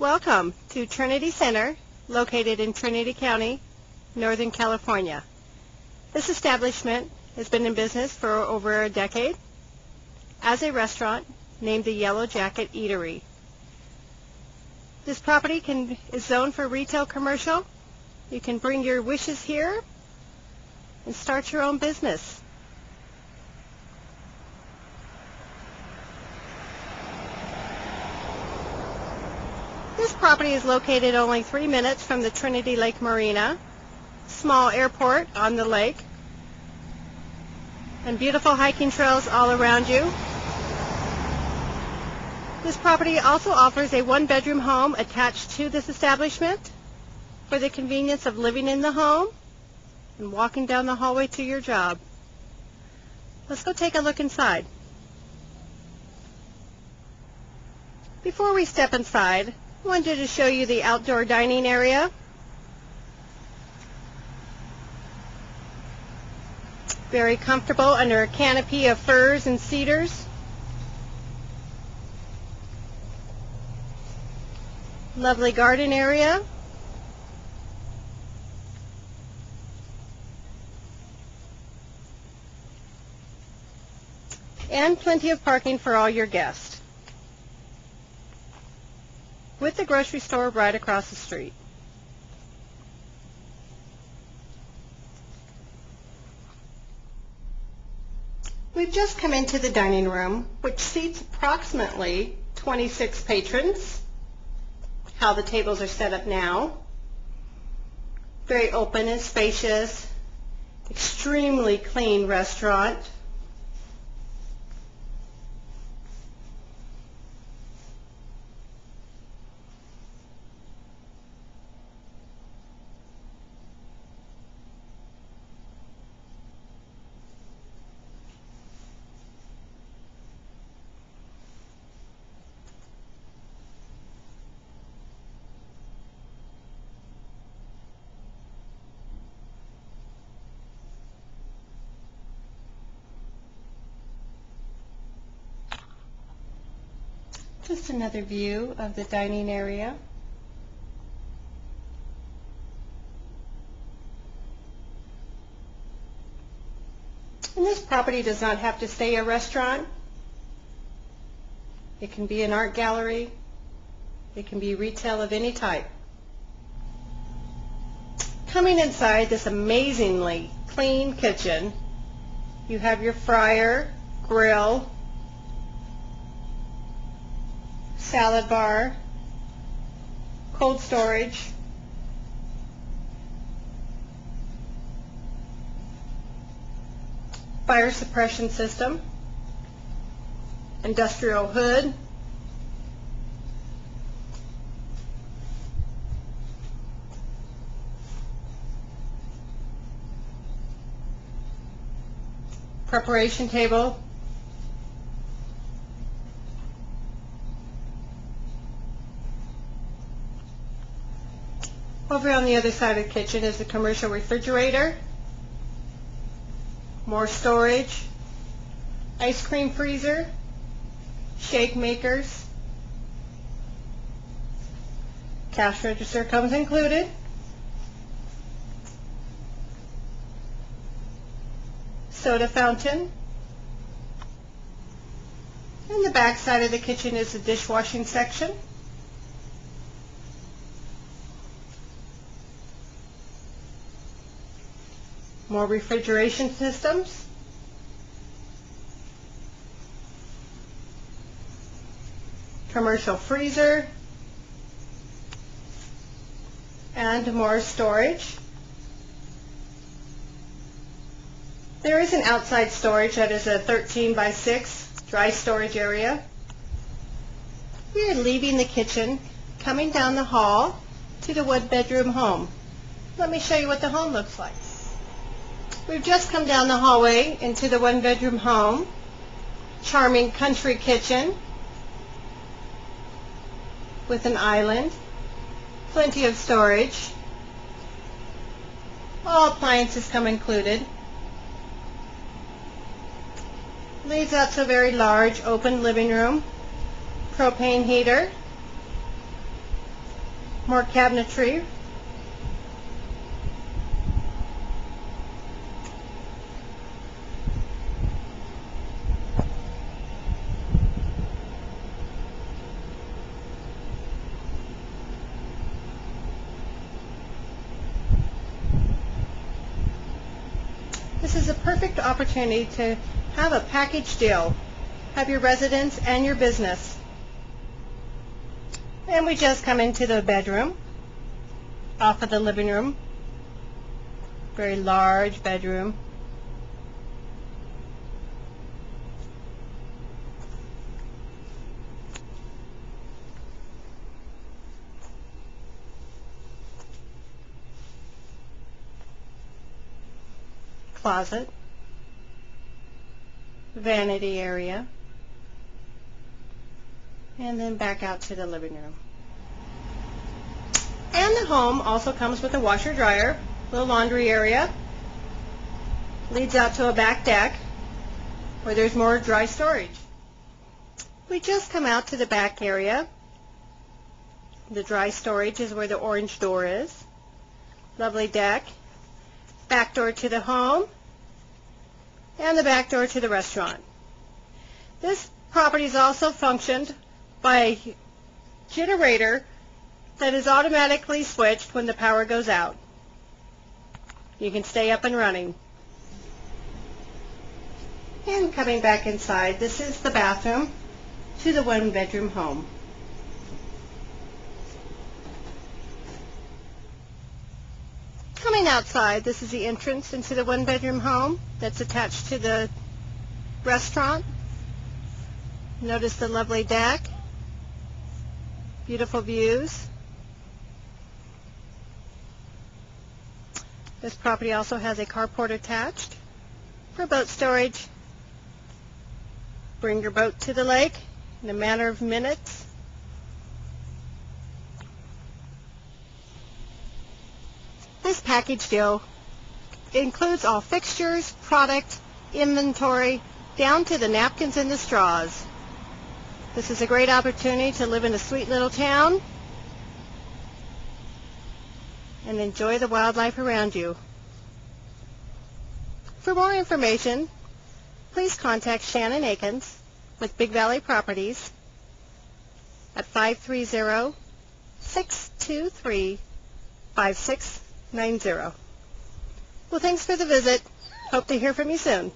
Welcome to Trinity Center, located in Trinity County, Northern California. This establishment has been in business for over a decade as a restaurant named the Yellow Jacket Eatery. This property can, is zoned for retail commercial. You can bring your wishes here and start your own business. This property is located only three minutes from the Trinity Lake Marina, small airport on the lake, and beautiful hiking trails all around you. This property also offers a one-bedroom home attached to this establishment for the convenience of living in the home and walking down the hallway to your job. Let's go take a look inside. Before we step inside, wanted to show you the outdoor dining area. Very comfortable under a canopy of firs and cedars. Lovely garden area. And plenty of parking for all your guests. With the grocery store right across the street. We've just come into the dining room, which seats approximately 26 patrons. How the tables are set up now. Very open and spacious. Extremely clean restaurant. Just another view of the dining area. And this property does not have to stay a restaurant. It can be an art gallery. It can be retail of any type. Coming inside this amazingly clean kitchen, you have your fryer, grill, salad bar, cold storage, fire suppression system, industrial hood, preparation table, Over on the other side of the kitchen is the commercial refrigerator, more storage, ice cream freezer, shake makers, cash register comes included, soda fountain, and the back side of the kitchen is the dishwashing section. More refrigeration systems. Commercial freezer. And more storage. There is an outside storage that is a 13 by 6 dry storage area. We are leaving the kitchen, coming down the hall to the one bedroom home. Let me show you what the home looks like. We've just come down the hallway into the one-bedroom home. Charming country kitchen with an island. Plenty of storage. All appliances come included. Leads out to a very large open living room. Propane heater. more cabinetry. A perfect opportunity to have a package deal. Have your residence and your business. And we just come into the bedroom off of the living room. Very large bedroom. Closet. Vanity area and then back out to the living room. And the home also comes with a washer dryer, little laundry area, leads out to a back deck where there's more dry storage. We just come out to the back area. The dry storage is where the orange door is. Lovely deck. Back door to the home. And the back door to the restaurant. This property is also functioned by a generator that is automatically switched when the power goes out. You can stay up and running. And coming back inside, this is the bathroom to the one-bedroom home. Coming outside, this is the entrance into the one-bedroom home that's attached to the restaurant. Notice the lovely deck beautiful views. This property also has a carport attached for boat storage. Bring your boat to the lake in a matter of minutes. This package deal includes all fixtures, product, inventory, down to the napkins and the straws. This is a great opportunity to live in a sweet little town and enjoy the wildlife around you. For more information, please contact Shannon Aikins with Big Valley Properties at 530-623-5690. Well, thanks for the visit. Hope to hear from you soon.